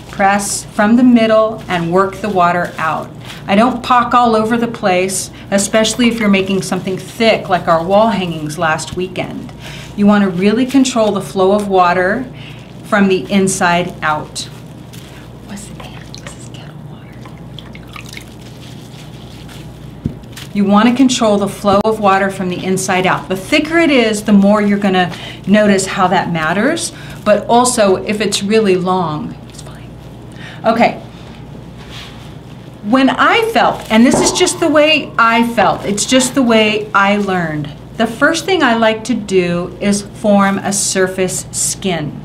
Press from the middle and work the water out. I don't pock all over the place, especially if you're making something thick like our wall hangings last weekend. You want to really control the flow of water from the inside out. What's the What's this kettle water? You want to control the flow of water from the inside out. The thicker it is, the more you're going to notice how that matters. But also, if it's really long, it's fine. Okay. When I felt, and this is just the way I felt, it's just the way I learned. The first thing I like to do is form a surface skin.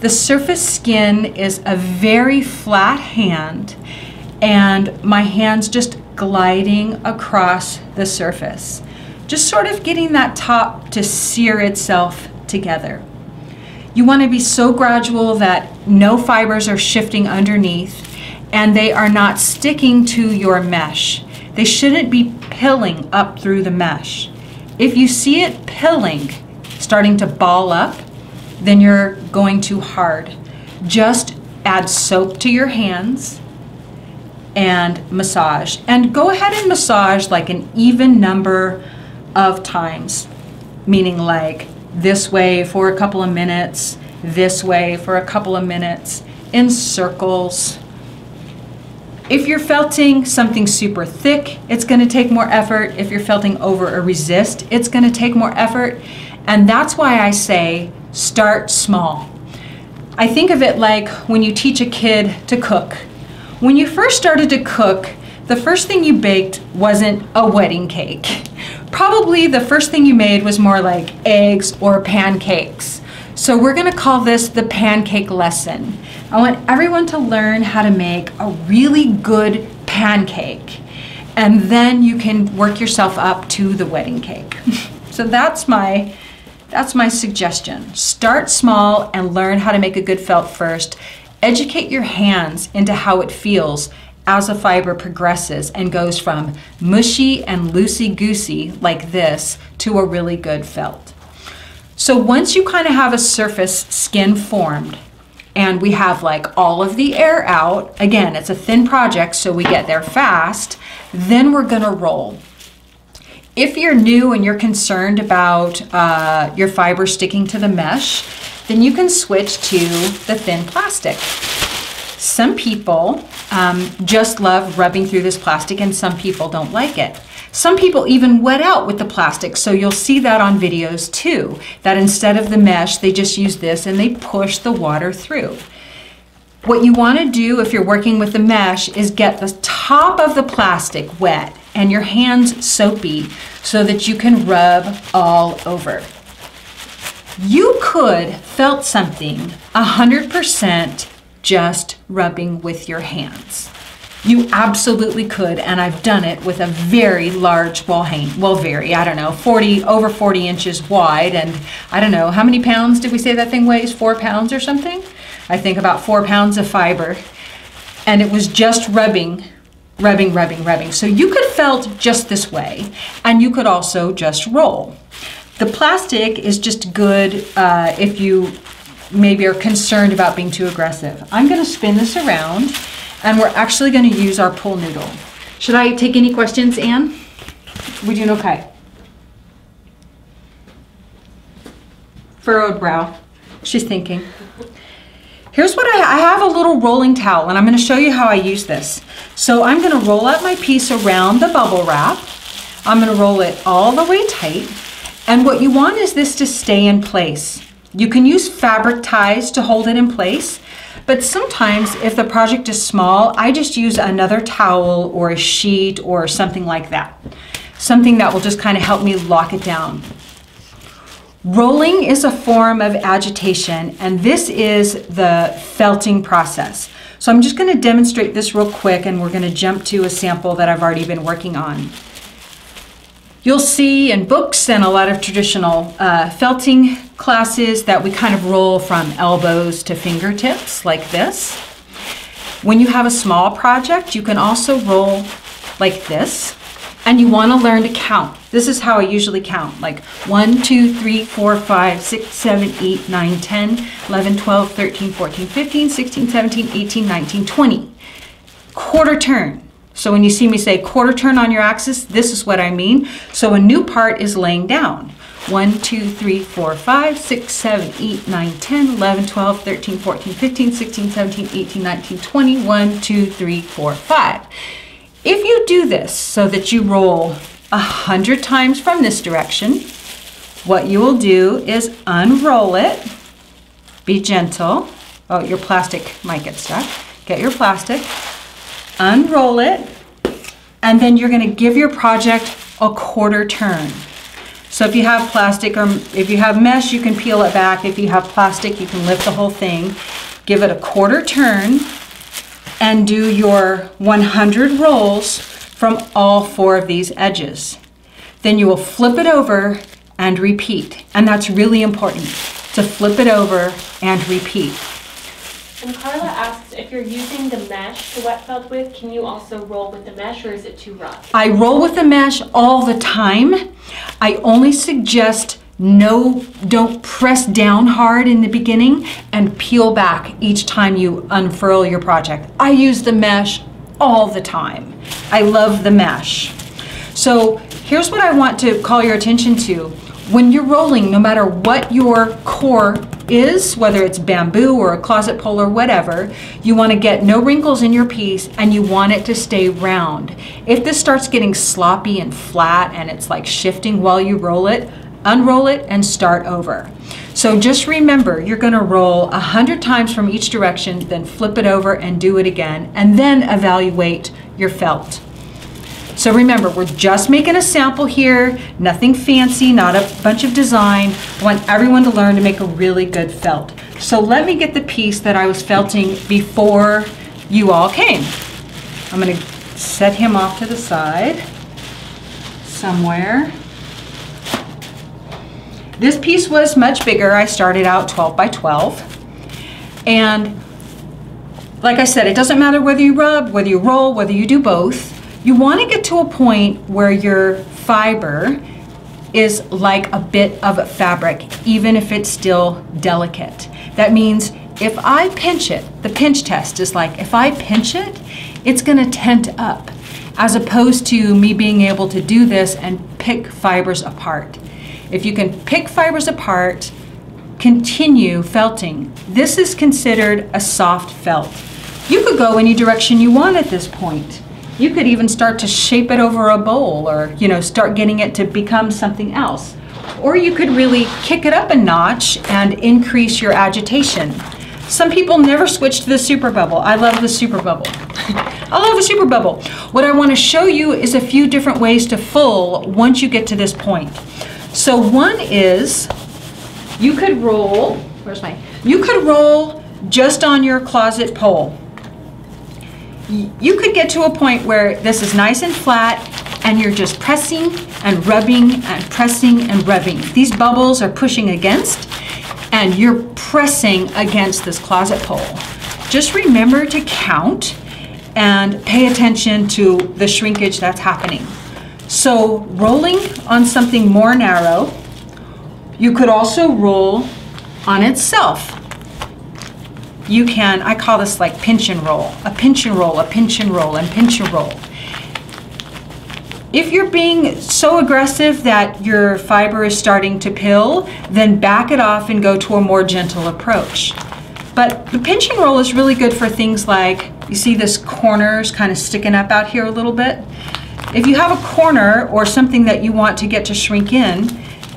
The surface skin is a very flat hand, and my hand's just gliding across the surface. Just sort of getting that top to sear itself together. You want to be so gradual that no fibers are shifting underneath and they are not sticking to your mesh. They shouldn't be pilling up through the mesh. If you see it pilling, starting to ball up, then you're going too hard. Just add soap to your hands and massage. And go ahead and massage like an even number of times, meaning like this way for a couple of minutes, this way for a couple of minutes, in circles. If you're felting something super thick, it's going to take more effort. If you're felting over a resist, it's going to take more effort. And that's why I say start small. I think of it like when you teach a kid to cook. When you first started to cook, the first thing you baked wasn't a wedding cake. Probably the first thing you made was more like eggs or pancakes. So we're gonna call this the pancake lesson. I want everyone to learn how to make a really good pancake. And then you can work yourself up to the wedding cake. so that's my that's my suggestion. Start small and learn how to make a good felt first. Educate your hands into how it feels as a fiber progresses and goes from mushy and loosey-goosey like this to a really good felt. So once you kind of have a surface skin formed and we have like all of the air out, again, it's a thin project so we get there fast, then we're gonna roll. If you're new and you're concerned about uh, your fiber sticking to the mesh, then you can switch to the thin plastic. Some people um, just love rubbing through this plastic and some people don't like it. Some people even wet out with the plastic, so you'll see that on videos too, that instead of the mesh, they just use this and they push the water through. What you want to do if you're working with the mesh is get the top of the plastic wet and your hands soapy so that you can rub all over. You could felt something 100% just rubbing with your hands. You absolutely could, and I've done it with a very large wall hang. Well, very, I don't know, 40, over 40 inches wide, and I don't know, how many pounds did we say that thing weighs? Four pounds or something? I think about four pounds of fiber. And it was just rubbing, rubbing, rubbing, rubbing. So you could felt just this way, and you could also just roll. The plastic is just good uh, if you maybe are concerned about being too aggressive. I'm going to spin this around and we're actually going to use our pool noodle. Should I take any questions, Anne? We doing okay? Furrowed brow. She's thinking. Here's what I, I have a little rolling towel and I'm going to show you how I use this. So I'm going to roll out my piece around the bubble wrap. I'm going to roll it all the way tight. And what you want is this to stay in place. You can use fabric ties to hold it in place, but sometimes if the project is small, I just use another towel or a sheet or something like that. Something that will just kind of help me lock it down. Rolling is a form of agitation, and this is the felting process. So I'm just going to demonstrate this real quick, and we're going to jump to a sample that I've already been working on. You'll see in books and a lot of traditional uh, felting classes that we kind of roll from elbows to fingertips like this. When you have a small project, you can also roll like this. And you want to learn to count. This is how I usually count like 1, 2, 3, 4, 5, 6, 7, 8, 9, 10, 11, 12, 13, 14, 15, 16, 17, 18, 19, 20. Quarter turn. So when you see me say quarter turn on your axis, this is what I mean. So a new part is laying down. 1, 2, 3, 4, 5, 6, 7, 8, 9, 10, 11, 12, 13, 14, 15, 16, 17, 18, 19, 20, 1, 2, 3, 4, 5. If you do this so that you roll a hundred times from this direction, what you will do is unroll it, be gentle. Oh, your plastic might get stuck. Get your plastic, unroll it, and then you're gonna give your project a quarter turn. So if you have plastic or if you have mesh, you can peel it back. If you have plastic, you can lift the whole thing. Give it a quarter turn and do your 100 rolls from all four of these edges. Then you will flip it over and repeat. And that's really important to flip it over and repeat. And Carla asks if you're using the mesh to wet felt with, can you also roll with the mesh or is it too rough? I roll with the mesh all the time. I only suggest no, don't press down hard in the beginning and peel back each time you unfurl your project. I use the mesh all the time. I love the mesh. So here's what I want to call your attention to. When you're rolling, no matter what your core is, whether it's bamboo or a closet pole or whatever, you want to get no wrinkles in your piece and you want it to stay round. If this starts getting sloppy and flat and it's like shifting while you roll it, unroll it and start over. So just remember, you're gonna roll a hundred times from each direction, then flip it over and do it again, and then evaluate your felt. So remember, we're just making a sample here, nothing fancy, not a bunch of design. I want everyone to learn to make a really good felt. So let me get the piece that I was felting before you all came. I'm gonna set him off to the side somewhere. This piece was much bigger. I started out 12 by 12. And like I said, it doesn't matter whether you rub, whether you roll, whether you do both. You want to get to a point where your fiber is like a bit of fabric, even if it's still delicate. That means if I pinch it, the pinch test is like if I pinch it, it's going to tent up, as opposed to me being able to do this and pick fibers apart. If you can pick fibers apart, continue felting. This is considered a soft felt. You could go any direction you want at this point. You could even start to shape it over a bowl or, you know, start getting it to become something else. Or you could really kick it up a notch and increase your agitation. Some people never switch to the super bubble. I love the super bubble. I love the super bubble. What I want to show you is a few different ways to full once you get to this point. So one is you could roll, where's my, you could roll just on your closet pole you could get to a point where this is nice and flat and you're just pressing and rubbing and pressing and rubbing. These bubbles are pushing against and you're pressing against this closet pole. Just remember to count and pay attention to the shrinkage that's happening. So rolling on something more narrow, you could also roll on itself you can, I call this like pinch and roll, a pinch and roll, a pinch and roll, and pinch and roll. If you're being so aggressive that your fiber is starting to pill, then back it off and go to a more gentle approach. But the pinch and roll is really good for things like, you see this corners kind of sticking up out here a little bit? If you have a corner or something that you want to get to shrink in,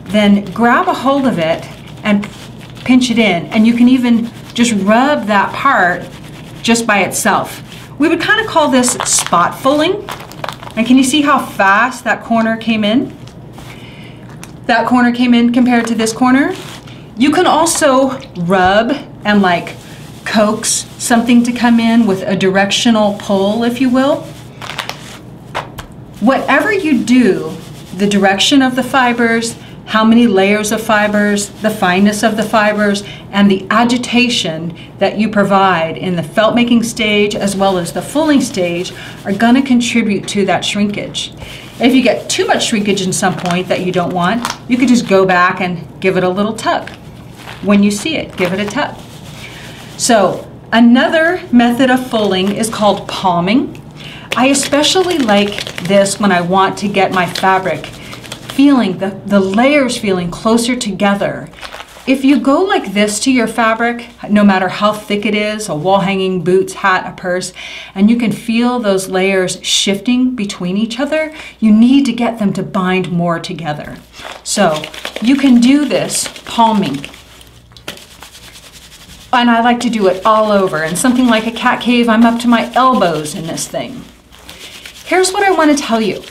then grab a hold of it and pinch it in. And you can even just rub that part just by itself. We would kind of call this spot fulling. And can you see how fast that corner came in? That corner came in compared to this corner. You can also rub and like coax something to come in with a directional pull, if you will. Whatever you do, the direction of the fibers, how many layers of fibers, the fineness of the fibers, and the agitation that you provide in the felt making stage as well as the fulling stage are going to contribute to that shrinkage. If you get too much shrinkage in some point that you don't want, you could just go back and give it a little tug. When you see it, give it a tug. So another method of fulling is called palming. I especially like this when I want to get my fabric feeling, the, the layers feeling closer together. If you go like this to your fabric, no matter how thick it is, a wall hanging, boots, hat, a purse, and you can feel those layers shifting between each other, you need to get them to bind more together. So you can do this palming. And I like to do it all over. And something like a cat cave, I'm up to my elbows in this thing. Here's what I want to tell you.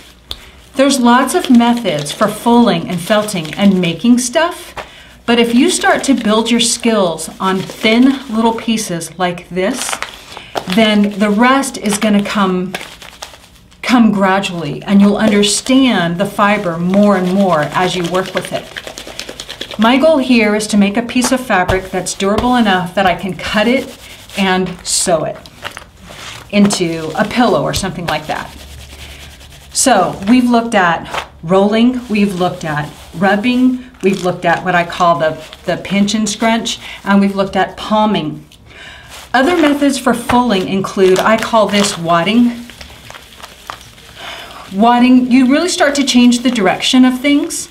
There's lots of methods for fulling and felting and making stuff, but if you start to build your skills on thin little pieces like this, then the rest is going to come come gradually and you'll understand the fiber more and more as you work with it. My goal here is to make a piece of fabric that's durable enough that I can cut it and sew it into a pillow or something like that. So we've looked at rolling, we've looked at rubbing, we've looked at what I call the, the pinch and scrunch, and we've looked at palming. Other methods for fulling include, I call this wadding. Wadding, you really start to change the direction of things.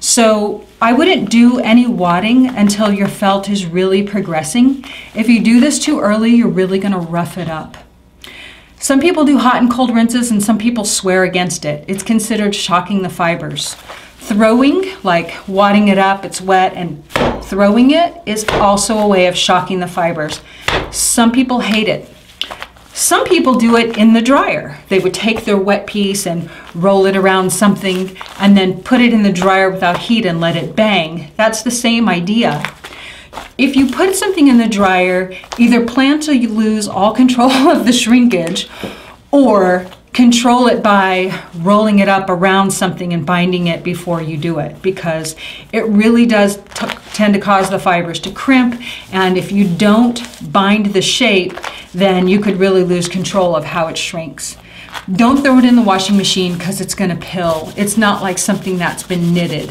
So I wouldn't do any wadding until your felt is really progressing. If you do this too early, you're really gonna rough it up. Some people do hot and cold rinses and some people swear against it. It's considered shocking the fibers. Throwing, like wadding it up, it's wet, and throwing it is also a way of shocking the fibers. Some people hate it. Some people do it in the dryer. They would take their wet piece and roll it around something and then put it in the dryer without heat and let it bang. That's the same idea. If you put something in the dryer, either plan to lose all control of the shrinkage or control it by rolling it up around something and binding it before you do it because it really does tend to cause the fibers to crimp and if you don't bind the shape then you could really lose control of how it shrinks. Don't throw it in the washing machine because it's going to pill. It's not like something that's been knitted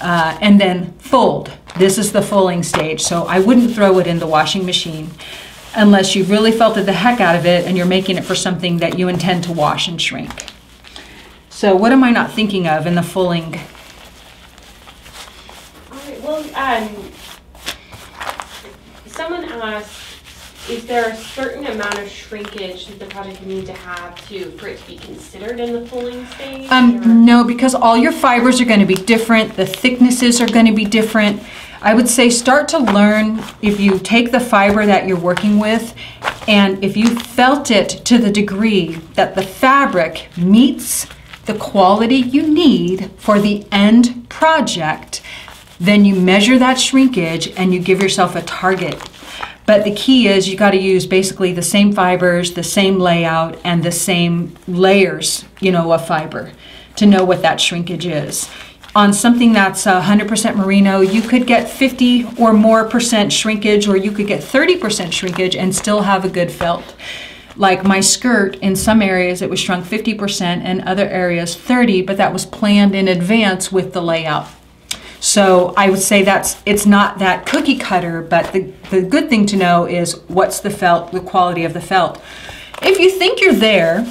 uh, and then fold this is the fulling stage so i wouldn't throw it in the washing machine unless you really felted the heck out of it and you're making it for something that you intend to wash and shrink. So what am I not thinking of in the fulling? All right, well, um, someone asked, is there a certain amount of shrinkage that the project would need to have to, for it to be considered in the fulling stage? Um, no, because all your fibers are going to be different, the thicknesses are going to be different. I would say start to learn if you take the fiber that you're working with and if you felt it to the degree that the fabric meets the quality you need for the end project, then you measure that shrinkage and you give yourself a target. But the key is you got to use basically the same fibers, the same layout, and the same layers, you know, of fiber to know what that shrinkage is. On something that's 100% merino, you could get 50 or more percent shrinkage, or you could get 30% shrinkage and still have a good felt. Like my skirt, in some areas it was shrunk 50% and other areas 30, but that was planned in advance with the layout. So I would say that's it's not that cookie cutter, but the, the good thing to know is what's the felt, the quality of the felt. If you think you're there,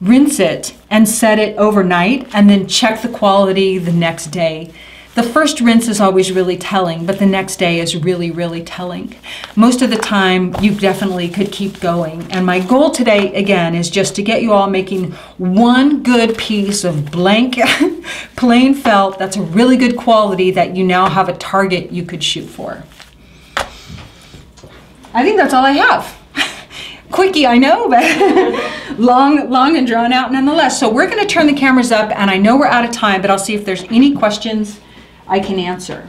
rinse it and set it overnight and then check the quality the next day. The first rinse is always really telling, but the next day is really, really telling. Most of the time, you definitely could keep going. And my goal today, again, is just to get you all making one good piece of blank, plain felt that's a really good quality that you now have a target you could shoot for. I think that's all I have. Quickie, I know, but long, long and drawn out nonetheless. So we're going to turn the cameras up, and I know we're out of time, but I'll see if there's any questions I can answer.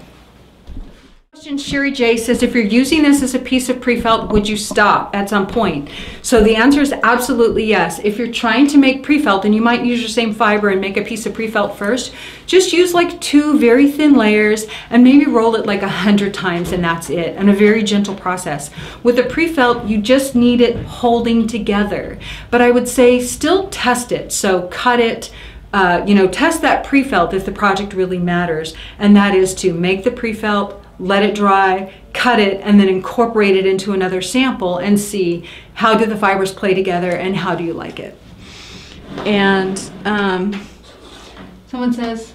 Question Sherry J says, if you're using this as a piece of pre-felt, would you stop at some point? So the answer is absolutely yes. If you're trying to make pre-felt and you might use your same fiber and make a piece of pre-felt first, just use like two very thin layers and maybe roll it like a hundred times and that's it, and a very gentle process. With a pre-felt, you just need it holding together. But I would say still test it. So cut it, uh, you know, test that pre-felt if the project really matters, and that is to make the pre-felt, let it dry, cut it, and then incorporate it into another sample and see how do the fibers play together and how do you like it. And um, someone says,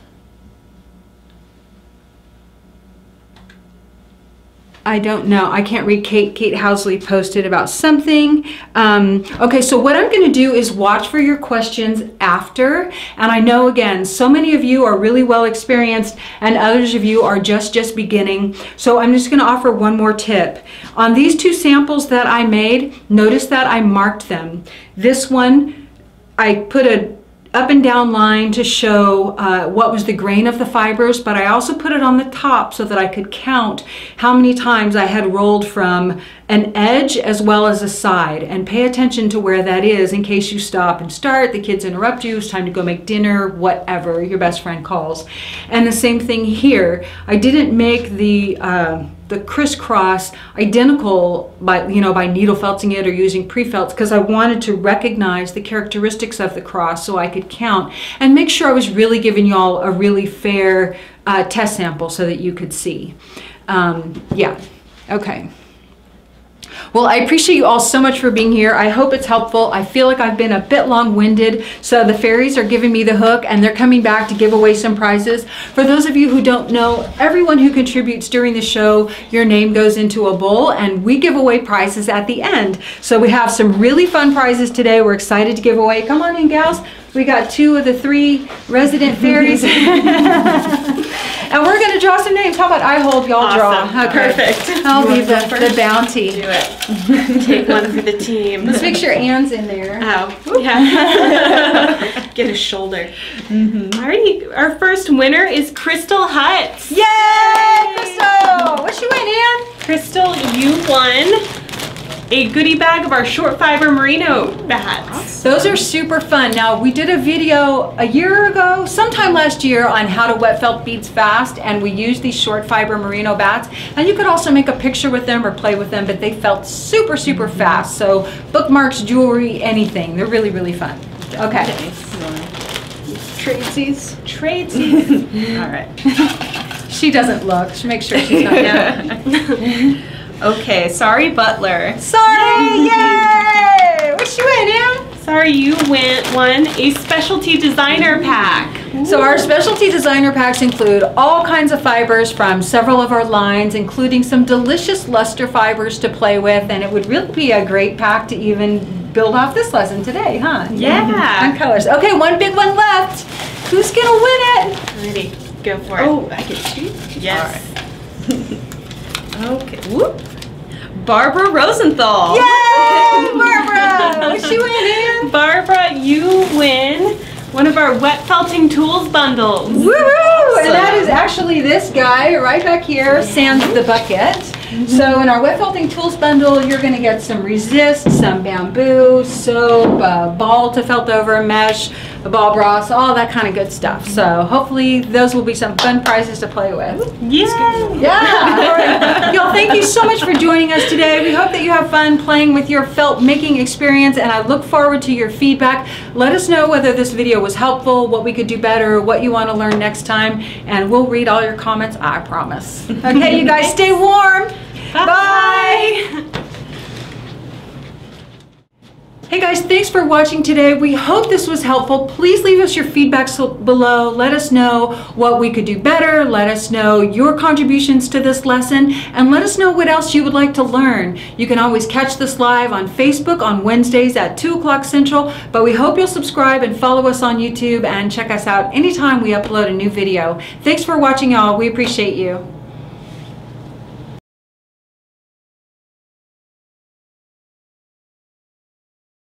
I don't know. I can't read. Kate Kate Housley posted about something. Um, okay, so what I'm going to do is watch for your questions after. And I know again, so many of you are really well experienced, and others of you are just just beginning. So I'm just going to offer one more tip on these two samples that I made. Notice that I marked them. This one, I put a up and down line to show uh, what was the grain of the fibers, but I also put it on the top so that I could count how many times I had rolled from an edge as well as a side. And pay attention to where that is in case you stop and start, the kids interrupt you, it's time to go make dinner, whatever your best friend calls. And the same thing here. I didn't make the uh, the crisscross identical by you know by needle felting it or using pre-felts because I wanted to recognize the characteristics of the cross so I could count and make sure I was really giving you all a really fair uh, test sample so that you could see. Um, yeah, okay. Well, I appreciate you all so much for being here. I hope it's helpful. I feel like I've been a bit long-winded, so the fairies are giving me the hook and they're coming back to give away some prizes. For those of you who don't know, everyone who contributes during the show, your name goes into a bowl and we give away prizes at the end. So we have some really fun prizes today. We're excited to give away. Come on in, gals. We got two of the three resident fairies. And we're gonna draw some names. How about I hold, y'all draw? Okay. Perfect. I'll be You the, the bounty. Do it. Take one for the team. Let's make sure Anne's in there. Oh, yeah. Get a shoulder. Mm-hmm. Alrighty, our first winner is Crystal Hutz. Yay, Crystal! What you win, Anne? Crystal, you won a goodie bag of our short fiber merino batts. Those are super fun. Now, we did a video a year ago, sometime last year, on how to wet felt beads fast, and we used these short fiber merino batts. And you could also make a picture with them or play with them, but they felt super, super mm-hmm. fast. So, bookmarks, jewelry, anything. They're really, really fun. Okay. Tradesies. Trades. All right. She doesn't look. She makes sure she's not there. Okay, sorry, Butler. Sorry! Yay! What you win, Anne? Sorry, you went won a specialty designer pack. So our specialty designer packs include all kinds of fibers from several of our lines, including some delicious luster fibers to play with, and it would really be a great pack to even build off this lesson today, huh? Yeah. On colors. Okay, one big one left. Who's gonna win it? Ready? Go for it. Oh, I get choose? yes. Okay. Whoop. Barbara Rosenthal. Yay, Barbara! You win, Barbara, you win one of our wet felting tools bundles. Woohoo! And that is actually this guy right back here, Sands the Bucket. So in our wet felting tools bundle, you're gonna get some resist, some bamboo, soap, a ball to felt over, mesh, a ball brause, all that kind of good stuff. So hopefully those will be some fun prizes to play with. Yay! Yeah, all right. Y'all, thank you so much for joining us today. We hope that you have fun playing with your felt making experience, and I look forward to your feedback. Let us know whether this video was helpful, what we could do better, what you want to learn next time, and we'll read all your comments, I promise. Okay, you guys stay warm. Bye. Hey guys, thanks for watching today. We hope this was helpful. Please leave us your feedback below. Let us know what we could do better. Let us know your contributions to this lesson and let us know what else you would like to learn. You can always catch this live on Facebook on Wednesdays at 2 o'clock Central, but we hope you'll subscribe and follow us on YouTube and check us out anytime we upload a new video. Thanks for watching y'all. We appreciate you.